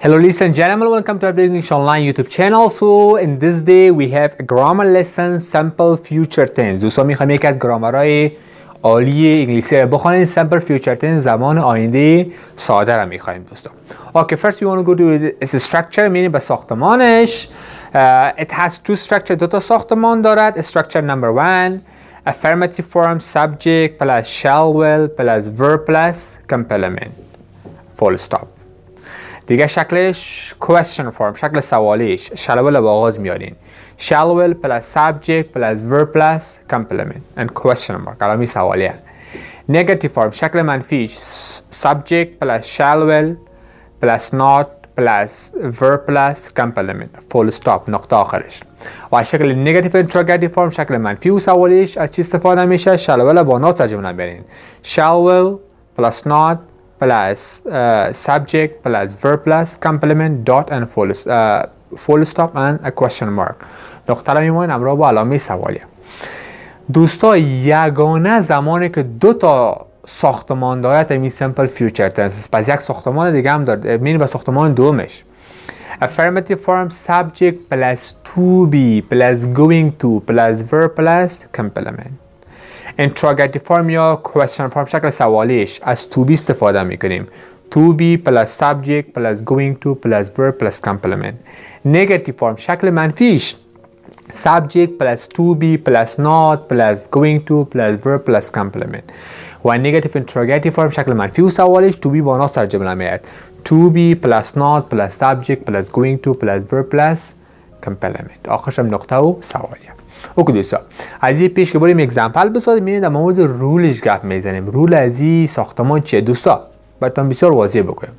Hello ladies and gentlemen, welcome to our English Online YouTube channel. So in this day we have a grammar lesson simple future tense. دوستان میخوایم یکی از گرامرهای عالی انگلیسی رو بخونید simple future tense زمان آینده ساده رو میخوایم دوستان. Okay, first we want to go to its structure meaning به ساختمانش. Uh, it has two structure دو تا ساختمان دارد. Structure number one affirmative form subject plus shall will plus verb plus complement. Full stop. دیگه شکلش question form شکل سوالیش will با آغاز میارین will plus subject plus verb plus complement and question mark کلامی سوالیه negative form شکل منفیش subject plus shall plus not plus verb plus complement full stop نقطه آخرش و شکل negative interrogative form شکل منفی و سوالیش از چی استفاده میشه will با not جمله برین shall plus not plus uh, subject plus verb plus complement dot and full, uh, full stop and a question mark نقطه رو میمونین همراه با علامه سوالیه دوستا یگانه زمانی که دو تا ساختمان دارد می سمپل فیوچر تنس پس یک ساختمان دیگه هم دارد مینی به ساختمان دومش affirmative form subject plus to be plus going to plus verb plus complement interrogative form یا question form شکل سوالیش از to be استفاده می‌کنیم to be plus subject plus going to plus verb plus complement negative form شکل منفیش subject plus to be plus not plus going to plus verb plus complement و negative interrogative form شکل منفی و سوالش to be با ناس در جمله میاد to be plus not plus subject plus going to plus verb plus complement آخرش هم نقطه و سوالیه Okay دوستا. از این پیش که بریم example بسازیم می‌بینید در مورد rule ش گپ می‌زنیم. rule از این ساختمان چیه؟ دوستا براتون بسیار واضح بکنم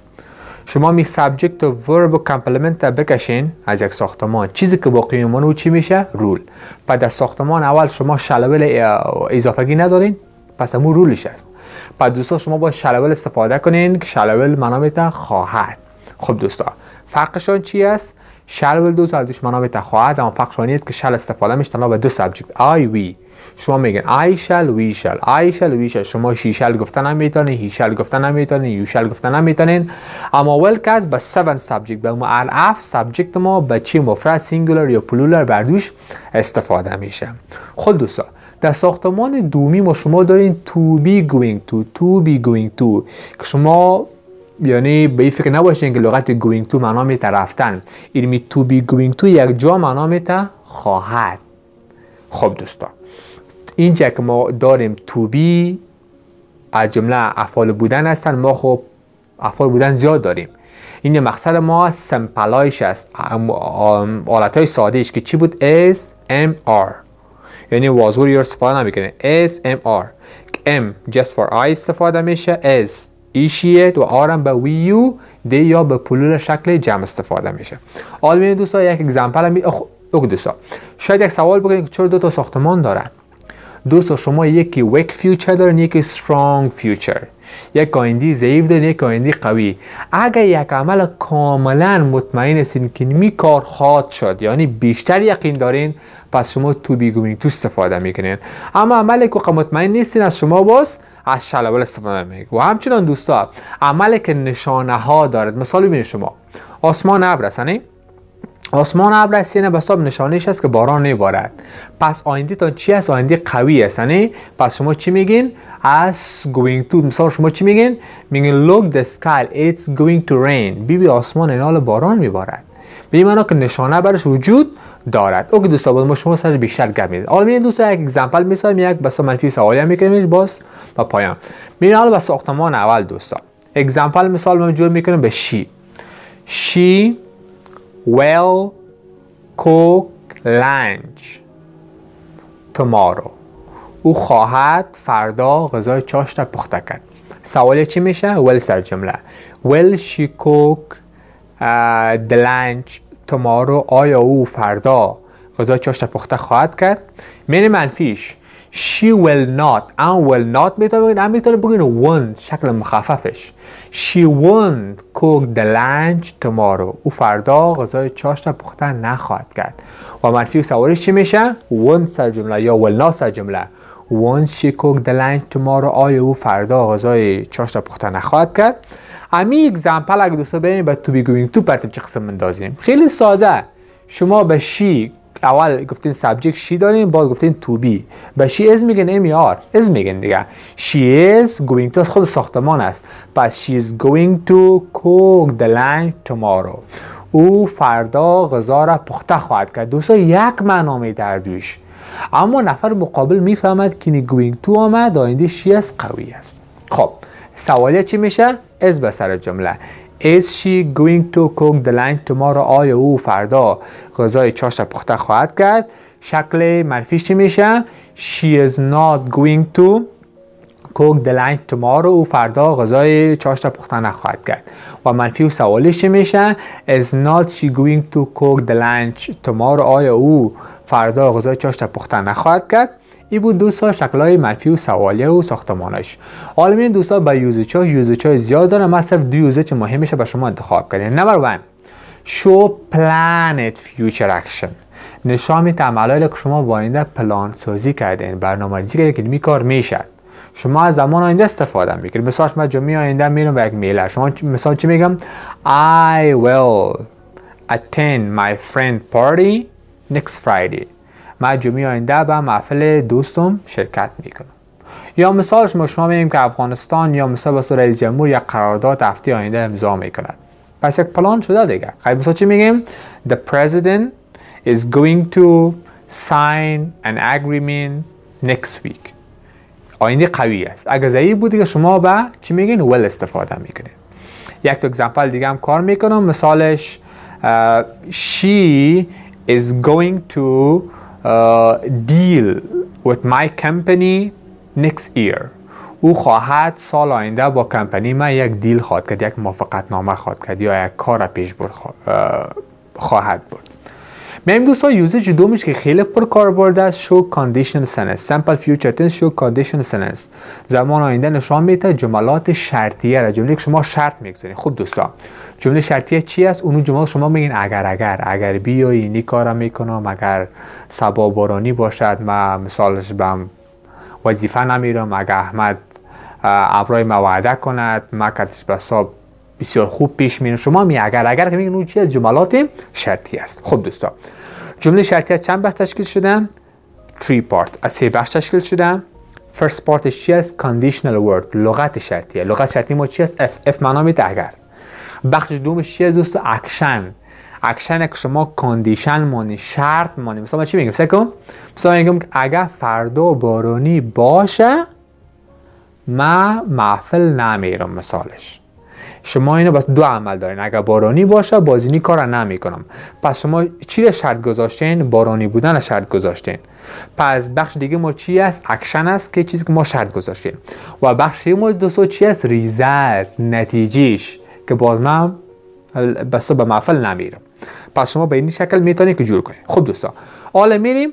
شما می subject و verb و complement بکشین از یک ساختمان. چیزی که باقی میمونه او چی میشه؟ rule. پس در ساختمان اول شما shall will اضافگی ندارین پس همون rule ش است پس دوستا شما با shall will استفاده کنین که shall will معنای خواهد. خب دوستا فرقشان چی است shall will دو تا دوش معنای خواهد اما فرق شان اینه که shall استفاده میشه به دو subject I we. شما میگن I shall we shall. I shall we shall. شما she shall گفتن نمی‌تونین he shall گفتن نمی‌تونین you shall گفتن نمی‌تونین. اما will کت با 7 subject به ما هفت subject ما به چی مفرد singular یا plural به هردوش استفاده میشه. خب دوستا در ساختمان دومی ما شما دارین to be going to to be going to. که شما یعنی به این فکر نباشین که لغت going to معنا میته رفتن. علمی to be going to یک جا معنا میته خواهد. خب دوستا اینجا که ما داریم to be از جمله افعال بودن هستن ما خب افعال بودن زیاد داریم. این مقصد ما سمپلایش است. حالت های ساده که چی بود؟ S M R. یعنی وازور یا استفاده نمی‌کنه S M R. am just for I استفاده میشه. S ایشیت و آرم به ویو دی یا به plural شکل جمع استفاده میشه. حالا دوستا یک example هم دوستا. شاید یک سوال بکنید چرا دو تا ساختمان دارن؟ دوستا شما یکی weak future دارن یکی strong future یک آینده ضعیف دارین یک آینده قوی. اگر یک عمل کاملا مطمئن هستین که امی کار خواهد شد یعنی بیشتر یقین دارین پس شما to be going to استفاده می‌کنین. اما عملی که مطمئن نیستین از شما باز از shall will استفاده می‌کنین. و همچنان دوستا عملی که نشانه ها دارد. مثال ببینید شما. آسمان ابر آسمان ابر است یعنی بساب نشانش است که باران نبارد پس آینده تان چی است؟ آینده قوی است یعنی پس شما چی میگین؟ is going to مثال شما چی میگین؟ میگین look the sky it's going to rain. ببین آسمان این باران میبارد. به این که نشانه برش وجود دارد. Okay دوستا بود ما شما سر بیشتر گپ می‌دید حالا می‌بینید دوستا یک example می‌سازیم یک بس منفی سوالی هم می‌کنیم باز با پایان. می‌بینید حالا بس ساختمان اول دوستا. example مثال ما جور می‌کنیم به she she will cook lunch tomorrow. او خواهد فردا غذای چاشت پخته کرد. سوال چی میشه؟ will سر جمله. Will she cook uh, the lunch tomorrow آیا او فردا غذای چاشت پخته خواهد کرد؟ من منفیش. She will not. ام will not می‌تونه بگین ام می‌تونه بگین won't شکل مخففش. She won't cook the lunch tomorrow. او فردا غذای چاشت پخته نخواهد کرد. و منفی و سوارش چی میشه؟ Won't سر جمله یا will not سر جمله. Won't she cook the lunch tomorrow? آیا او فردا غذای چاشت پخته نخواهد کرد؟ امی example اگه دوستا بریم به to be going to پرتیم چه قسم اندازیم خیلی ساده. شما به she اول گفتین subject she دارین بعد گفتین to be به she is میگن am are is میگن دیگه. she is going to خود ساختمان است. پس she is going to cook the lunch tomorrow. او فردا غذا را پخته خواهد کرد. دوستا یک معنا در دوش. اما نفر مقابل می‌فهمد که going to آمد آینده شی از قوی است. خب سوالیه چی میشه؟ از به سر جمله. Is she going to cook the lunch tomorrow? آیا او فردا غذای چاشت پخته خواهد کرد؟ شکل منفیش چی میشه؟ She is not going to cook the lunch tomorrow. او فردا غذای چاشت پخته نخواهد کرد. و منفی و سوالیش چی میشه؟ Is not she going to cook the lunch tomorrow? آیا او فردا غذای چاشت پخته نخواهد کرد؟ ای بود دوستا شکلهای منفی و سوالیه و ساختمانش. حالا دوستا با یوزچ ها یوزچ های زیاد دارم من صرف دو یوزچ مهمشه به شما انتخاب کنید نمبر 1 show planet future action. نشان عملایی که شما با آینده پلان سازی کردین. برنامه ریزی کردین که می کار می‌شد شما از زمان آینده استفاده می‌کنید مثلا من جمعه آینده میرم به یک میله شما مثلا چی میگم؟ I will attend my friend party next Friday. من جمعه آینده به محفل دوستم شرکت می‌کنم. یا مثالش ما شما میگیم که افغانستان یا مثلا با رئیس جمهور یا قرارداد هفته آینده امضا می‌کند. پس یک پلان شده دیگه. خیلی مثلا چی میگیم؟ The president is going to sign an agreement next week. آینده قوی است. اگر ضعیف بود دیگه شما به چی میگین؟ ول استفاده می‌کنید یک تو اگزمپل دیگه هم کار می‌کنم. مثالش uh, she is going to deal with my company next year. او خواهد سال آینده با کمپانی ما یک deal خواهد کرد یک موافقت نامه خواهد کرد یا یک کار پیش بر خواهد بود میم دوستان usage دومش که خیلی پر کاربرد است show condition sentence simple future tense show condition sentence زمان آینده نشان میده جملات شرطیه را. جمله که شما شرط می‌گذارید. خب دوستان جمله شرطیه چی است؟ اون جمله شما میگین اگر اگر. اگر بیای اینی کارا می‌کنم. اگر صبا بارانی باشد ما مثالش بم وظیفه نمیرم. اگر احمد امرای ما وعده کند ما کتش به بسیار خوب پیش میره. شما می اگر اگر که میگن اون چی از جملات شرطی است. خب دوستان جمله شرطی از چند بخش تشکیل شده؟ 3 part از سه بخش تشکیل شده. first part ش چی است؟ Conditional word. لغت شرطیه لغت شرطی ما چی است؟ if if معنا میده اگر. بخش دومش چی است دوست action action که شما condition مانی شرط مانی. مثلا چی میگم سکم مثلا میگم اگر فردا بارانی باشه ما محفل نمیرم مثالش. شما اینو بس دو عمل دارین. اگر بارانی باشه بازینی کار نمی‌کنم. پس شما چی را شرط گذاشتین؟ بارانی بودن شرط گذاشتین. پس بخش دیگه ما چی است؟ اکشن است که چیزی که ما شرط گذاشتیم. و بخش ما دوستو چی است؟ result نتیجهش که باز من بس به محفل نمیرم. پس شما به این شکل می‌تونید که جور کنید. خب دوستا حالا میریم.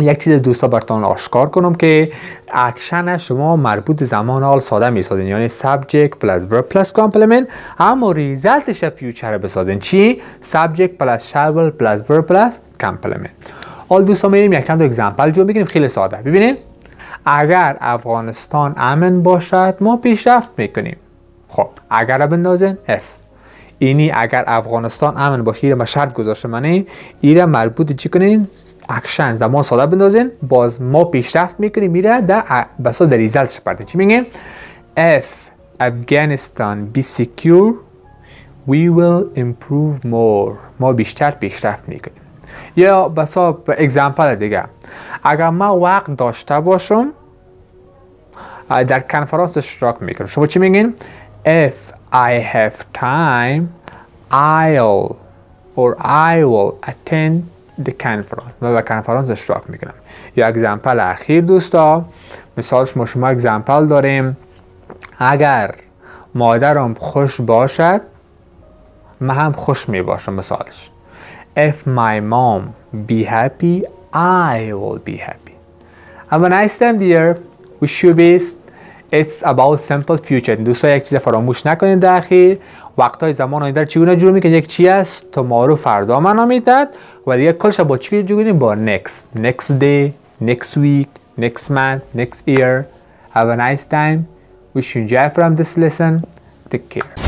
یک چیز دوستا براتون آشکار کنم که اکشن شما مربوط زمان حال ساده می‌سازین. یعنی subject plus verb plus complement. اما result ش future بسازین. چی؟ subject plus shall will plus verb plus complement. حال دوستا میریم یک چند تا example جور بکنیم خیلی ساده. ببینید اگر افغانستان امن باشد ما پیشرفت می‌کنیم. خب اگر بندازین if. اینی اگر افغانستان امن باشه ایره ما شرط گذاشته منه ایره مربوط چی کنین؟ اکشن زمان ساده بندازین. باز ما پیشرفت می‌کنیم میره در بسا در result ش پردین چی میگه؟ If Afghanistan be secure. We will improve more. ما بیشتر پیشرفت می‌کنیم. یا بسا اگزمپل دیگه. اگر ما وقت داشته باشم در کنفرانس اشتراک می‌کنم. شما چی میگین؟ If I have time I'll or I will attend the conference و به کنفرانس اشتراک می‌کنم. یا اگزمپل اخیر دوستا. مثالش ما شما اگزمپل داریم. اگر مادرم خوش باشد من هم خوش می باشم مثالش. If my mom be happy I will be happy. Have a nice time dear. Wish you best. It's about simple future دوستا یک چیز فراموش نکنید در اخیر وقتای زمان آینده چگونه جور می‌کنید یک چی است tomorrow فردا معنا می‌داد و دیگه کلش با چی جور کنید با next next day next week next month next year have a nice time wish you enjoy from this lesson take care